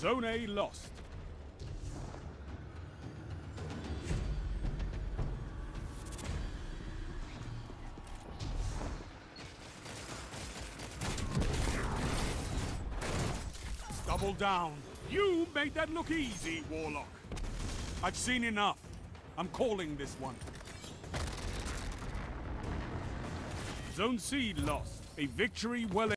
Zone A lost. Double down. You made that look easy, Warlock. I've seen enough. I'm calling this one. Zone C lost. A victory well